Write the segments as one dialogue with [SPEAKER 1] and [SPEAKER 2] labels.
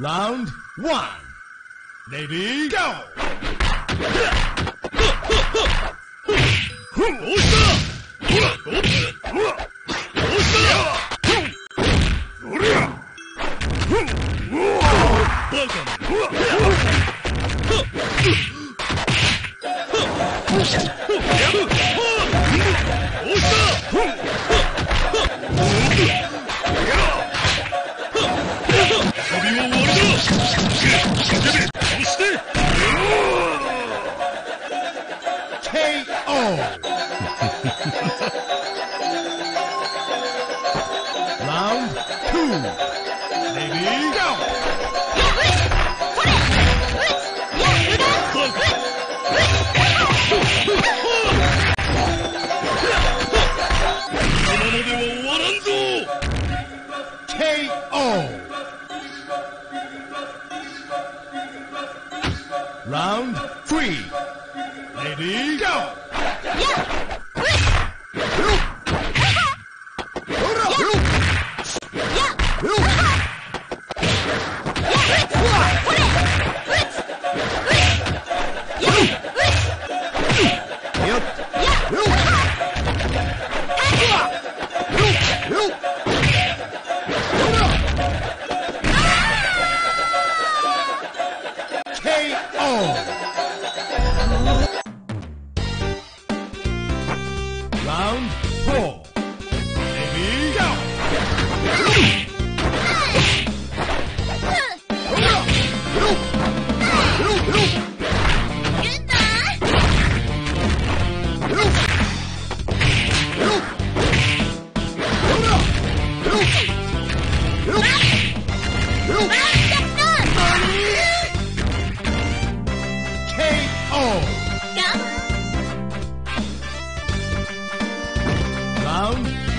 [SPEAKER 1] Round one. Ready, go!
[SPEAKER 2] そ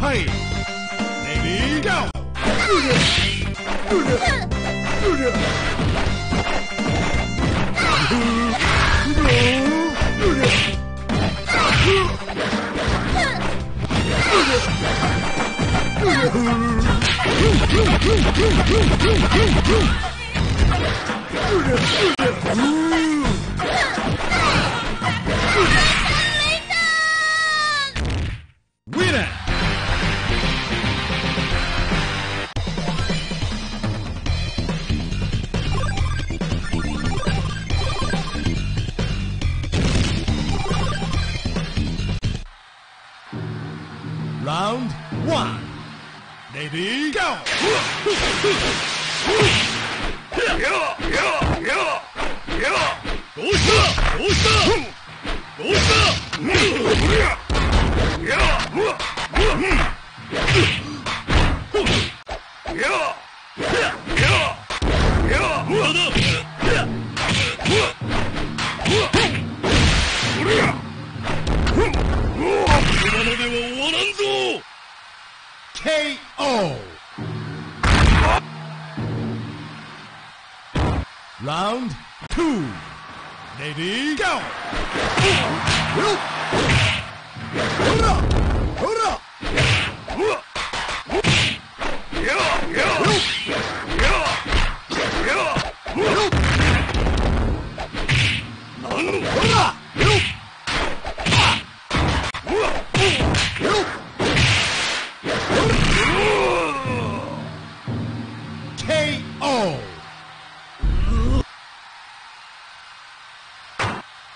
[SPEAKER 1] Three. Ready, go!
[SPEAKER 2] どうした？どうした？どうした？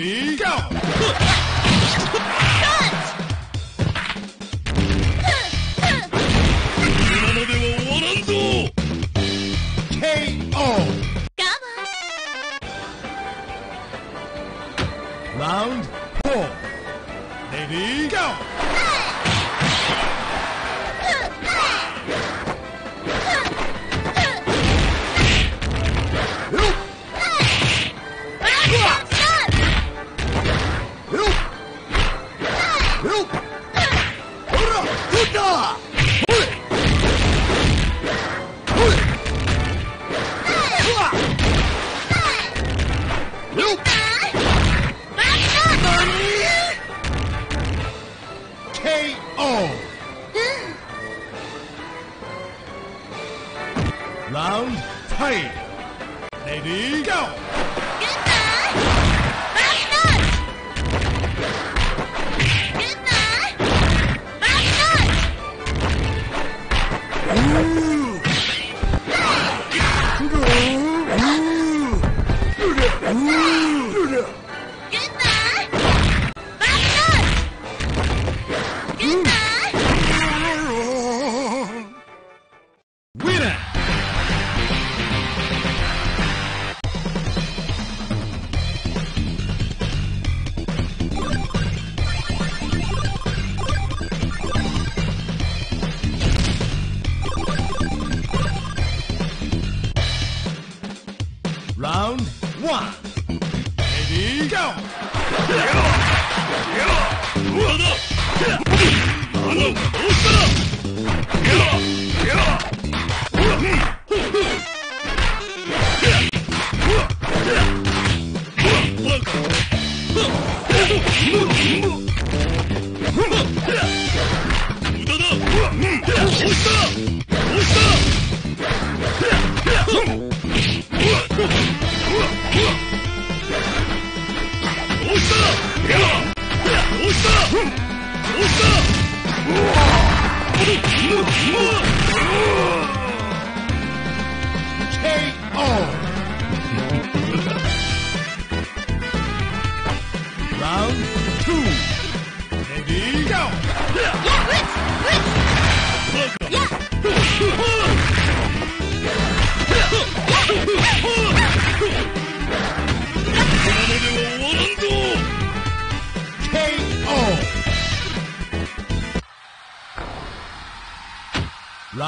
[SPEAKER 1] Ready, go. Round
[SPEAKER 2] five. Ready, go.
[SPEAKER 1] の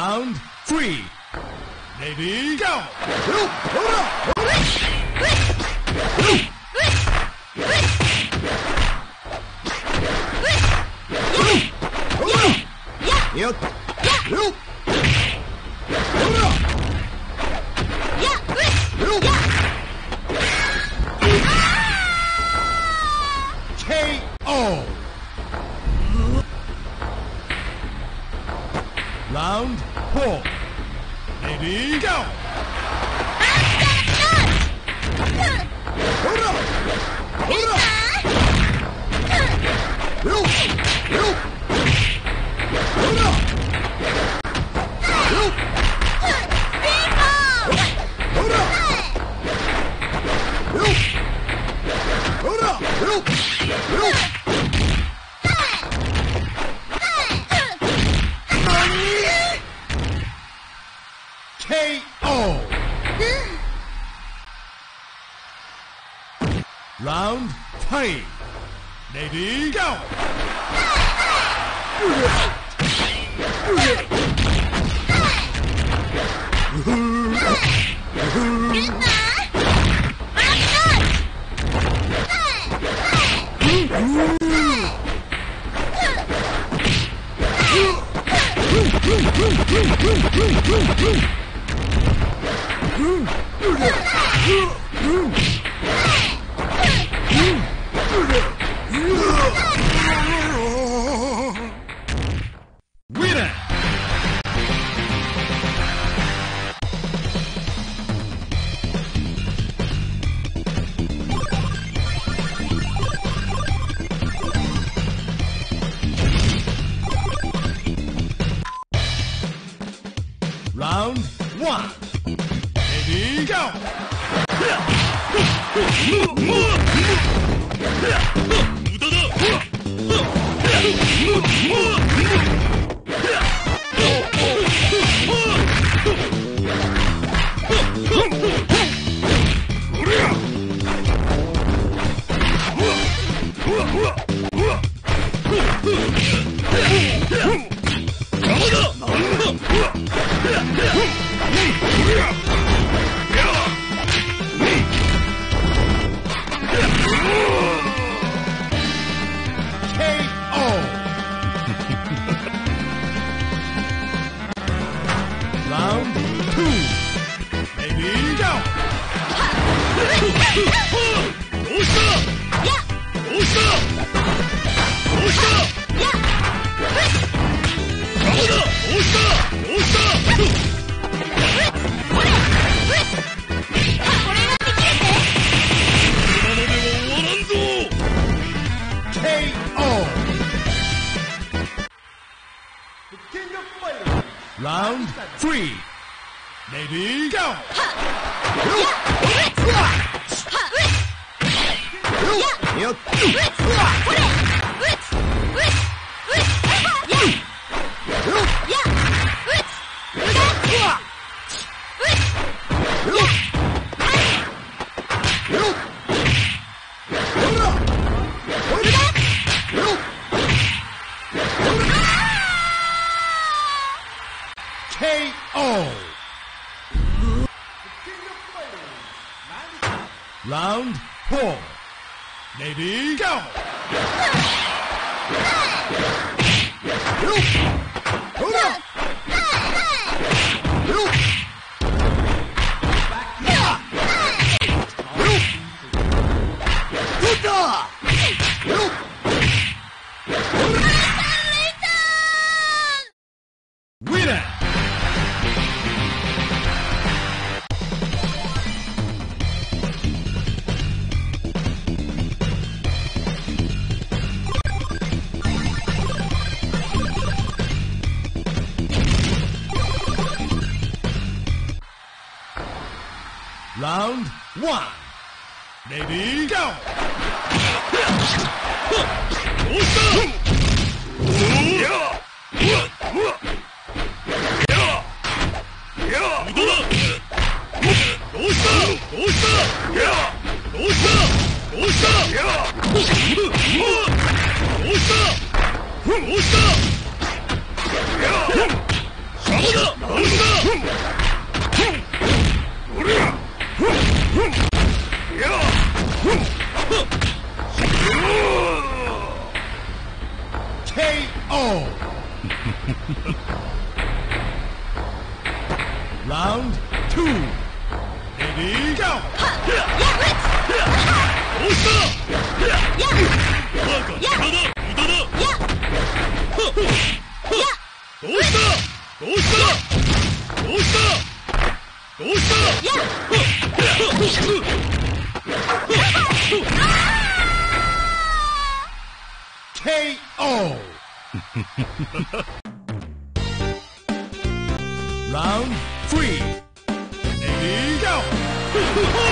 [SPEAKER 2] Round
[SPEAKER 1] three. Lady, go!
[SPEAKER 3] Hmm.
[SPEAKER 1] KO. The King of Fighters. Round three. Ready? Go. KO. Round two. Ready? Go.
[SPEAKER 2] Yeah, let's.
[SPEAKER 1] KO! Round three. Ready, go!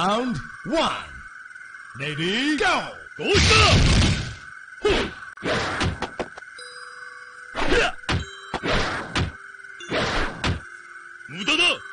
[SPEAKER 1] Round one. Ready? Go! Go! Go!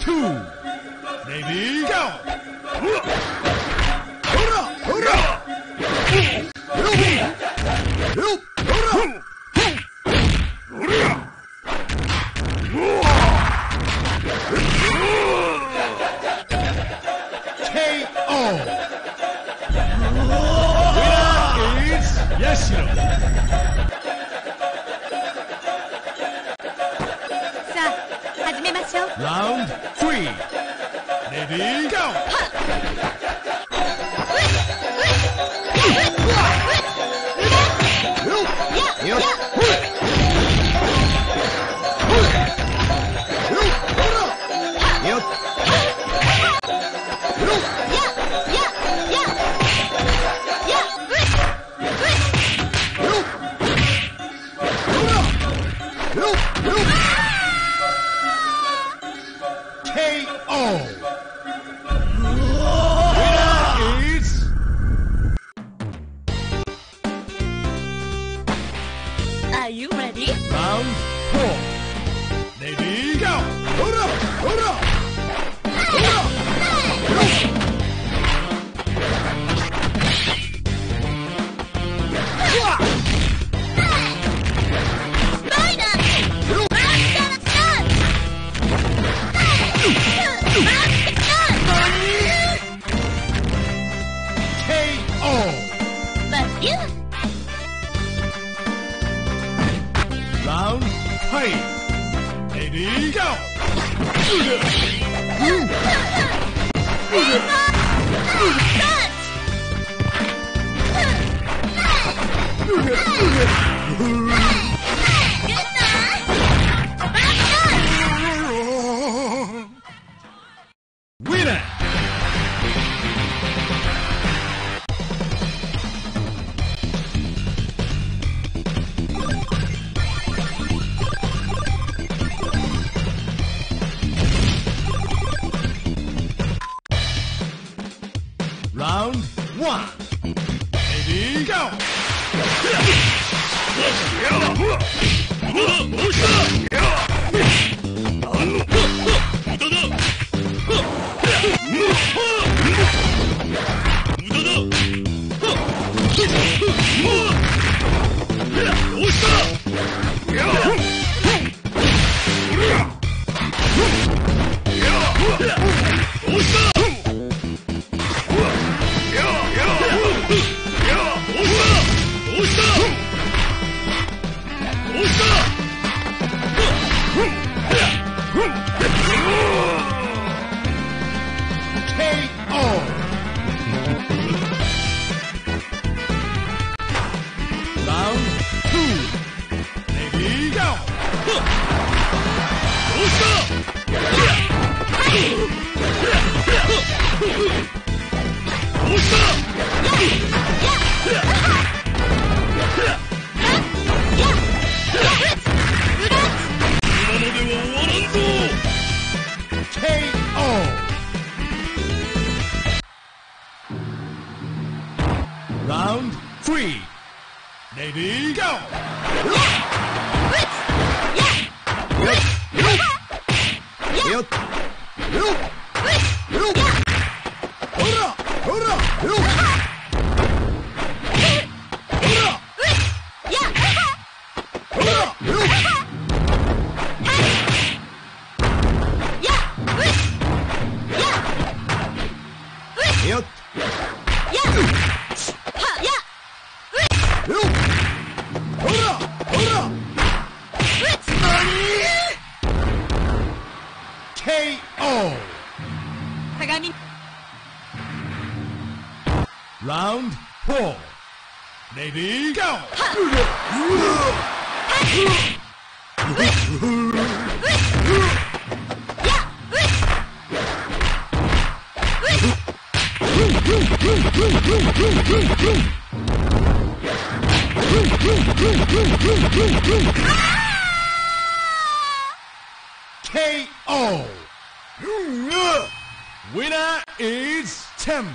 [SPEAKER 1] two, Navy, go!
[SPEAKER 4] Hurrah! Hurrah! Help! Help!
[SPEAKER 1] Round three. Ready? Go!
[SPEAKER 2] Huh.
[SPEAKER 1] Touch! ready, go! Round four. Ready, go! KO! Winner is Tim.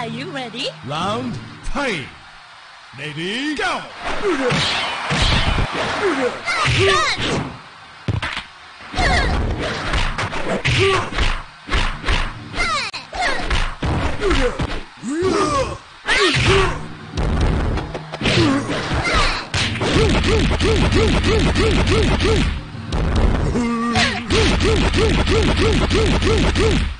[SPEAKER 5] Are you ready?
[SPEAKER 1] Round five. Ready, go!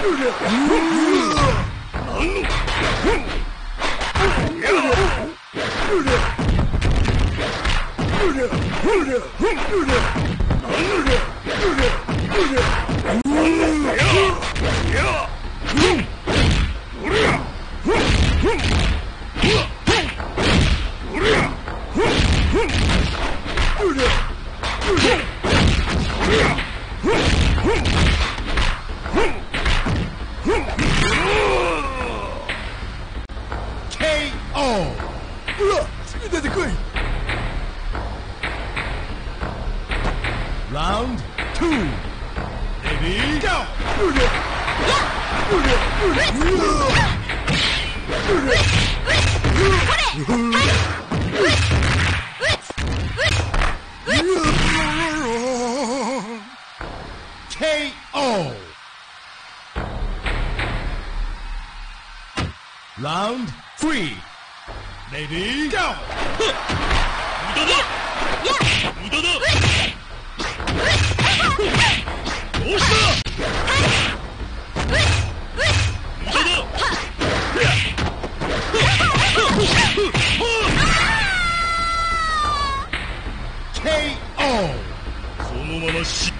[SPEAKER 1] go! Round three. Ready? Go! KO!
[SPEAKER 2] そ
[SPEAKER 1] のままし